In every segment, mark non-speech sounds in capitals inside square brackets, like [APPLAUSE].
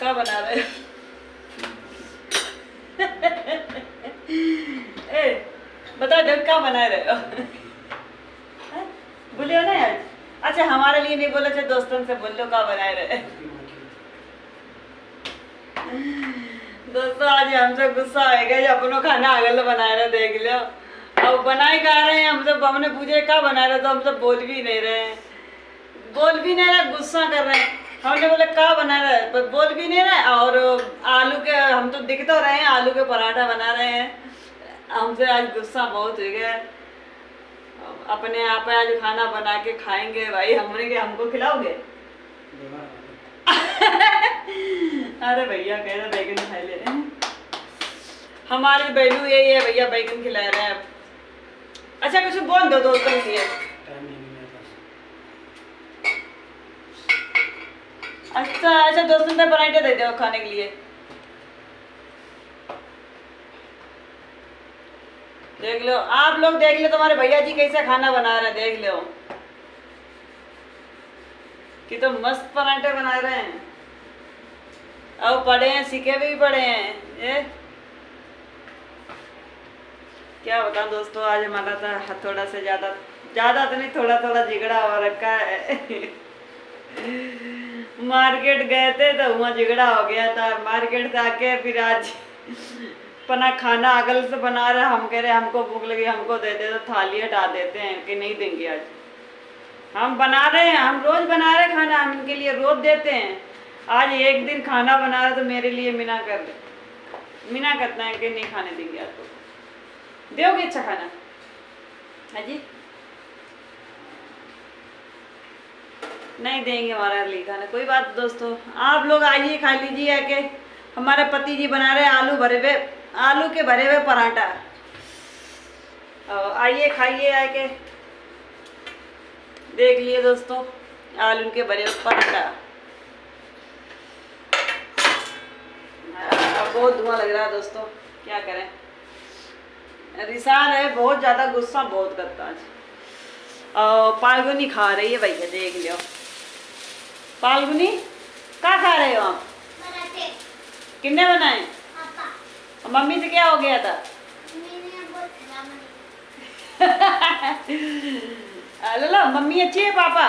क्या बना रहे? ए, बता डर क्या बना रहे हो? [LAUGHS] बोलियो ना यार। अच्छा हमारे लिए नहीं बोले थे दोस्तों से बोल क्या बनाए रहे? दोस्तों, आज हमसे गुस्सा आएगा जो अपनो खाना अगल बनाए रहे, देख लो। अब बनाए का रहे हैं? हम सब हमने पूछे क्या बना रहे? तो हम सब बोल भी नहीं रहे। बोल भी नहीं रहे, गुस्सा कर रहे हैं। हमने बोले क्या बना रहे हैं? पर बोल भी नहीं रहे और, आलू के, हम तो दिख तो रहे हैं, आलू के पराठा बना रहे हैं। हमसे आज गुस्सा बहुत हो गया अपने आप आज खाना बना के खाएँगे भाई। हमने के हमको खिलाओगे? [LAUGHS] अरे भैया, कह रहे बैगन खा ले। रहे हमारी बहनू यही है, भैया, बैगन खिला रहे हैं। अच्छा कुछ बोल दो दोस्तों के लिए अच्छा अच्छा दोस्तों पे पराठे दे दो खाने के लिए। देख लो, आप लोग देख लो तुम्हारे भैया जी कैसे खाना बना रहे हैं, देख लो। कि तो मस्त पराठे बना रहे हैं। अब पढ़े हैं, सीखे भी पढ़े हैं, ये। क्या बताऊँ दोस्तों, आज हमारा था थोड़ा से ज़्यादा ज़्यादा तो नहीं थोड़ा थोड़ा झगड़ा हो रखा है। [LAUGHS] मार्केट गए थे तो वहाँ झगड़ा हो गया था। मार्केट से आके फिर आज पना खाना अगल से बना रहे। हम कह रहे, हमको भूख लगी, हमको दे दे तो थाली हटा देते हैं कि नहीं देंगे आज। हम बना रहे हैं, हम रोज बना रहे खाना, हम इनके लिए रोज देते हैं। आज एक दिन खाना बना रहे तो मेरे लिए मिना कर दे। मिना करता है कि नहीं खाने देंगे आपको। दोगे अच्छा खाना? हाँ जी। नहीं देंगे हमारा लिए खाना कोई बात दोस्तों, आप लोग आइए, खा लीजिए आके। हमारे पति जी बना रहे आलू भरे हुए, आलू के भरे हुए पराठा। आइए, खाइए आके। देख लिए दोस्तों, आलू के भरे हुए पराठा। बहुत धुआँ लग रहा है दोस्तों, क्या करें? रिसान है, बहुत ज़्यादा गुस्सा, बहुत करता आज और पालगुनी खा रही है भैया, देख लियो। पालगुनी क्या खा रहे हो आप? किन्ने बनाए? मम्मी से क्या हो गया था? लो मम्मी अच्छी है पापा?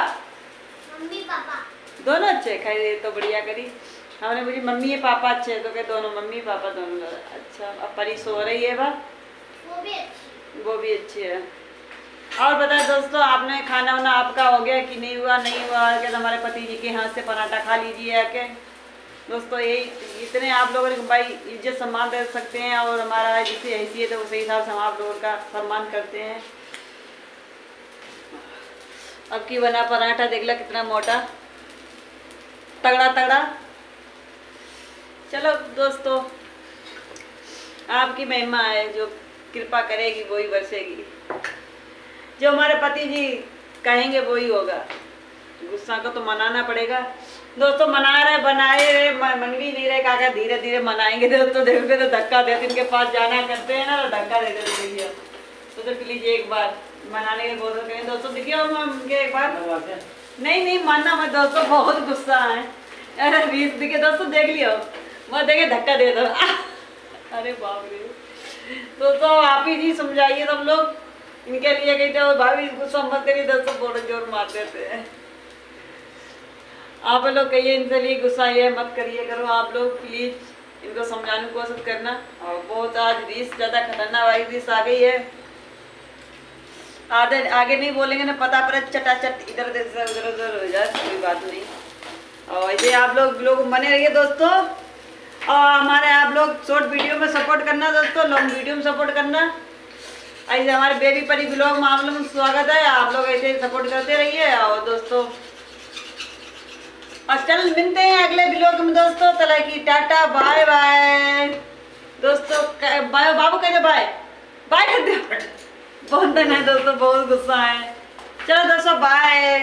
Mummy papa. दोनों अच्छे खैर ये तो बढ़िया करी। हमने बोली मम्मी है पापा अच्छे है? तो क्या दोनों मम्मी पापा दोनों अच्छा अब परी सो रही है बा। वो भी अच्छी वो भी अच्छी है। और बताए दोस्तों, आपने खाना वाना आपका हो गया कि नहीं हुआ? नहीं हुआ क्या हमारे पति जी के हाथ से पराठा खा लीजिए आके दोस्तों यही इतने आप लोगों ने भाई इज़्ज़त सम्मान दे सकते हैं, और हमारा जिससे हैसियत है, उसी हिसाब से हम आप लोगों का सम्मान करते हैं। अब की बना पराठा, देख ला कितना मोटा। तगड़ा तगड़ा। चलो दोस्तों, आपकी महिमा है, जो कृपा करेगी, वही बरसेगी। जो हमारे पति जी कहेंगे वही होगा। गुस्सा को तो मनाना पड़ेगा। दोस्तों मना रहे बनाए रहे मन भी नहीं रहे काका धीरे धीरे मनाएँगे। दोस्तों देखोगे तो धक्का देते इनके पास जाना करते हैं ना तो धक्का दे देते भैया। तो देख लीजिए एक बार मनाने के कोशिश करें दोस्तों देखिए हम उनके एक बार नहीं नहीं मानना मैं दोस्तों बहुत गुस्सा है। अरे बीस दिखे दोस्तों देख लियो। मैं देखे धक्का दे दो। [LAUGHS] अरे बाप रे। दोस्तों आप ही जी समझाइए तुम लोग। इनके लिए कहते हो भाभी गुस्सा मत करिए दोस्तों बड़े ज़ोर मार देते हैं आप लोग कहिए इनसे लिए गुस्सा ये मत करिए, करो आप लोग प्लीज़ इनको समझाने की कोशिश करना। और बहुत आज रीस, ज़्यादा खतरनाक वाली रीस आ गई है। आगे आगे नहीं बोलेंगे ना, पता पड़े, चटाचट, इधर उधर उधर उधर हो जाए, कोई बात नहीं। और ऐसे आप लोग लोग बने रहिए दोस्तों। और हमारे आप लोग शॉर्ट वीडियो में सपोर्ट करना दोस्तों लॉन्ग वीडियो में सपोर्ट करना। ऐसे हमारे बेबी परी ब्लॉग में स्वागत है। आप लोग ऐसे सपोर्ट करते रहिए और दोस्तों, और चल मिलते हैं अगले ब्लॉग में दोस्तों। तला की टाटा बाय बाय दोस्तों बाय बाबू कहते बाय बाय कहते बहुत है दोस्तों, बहुत गुस्सा है। चलो दोस्तों बाय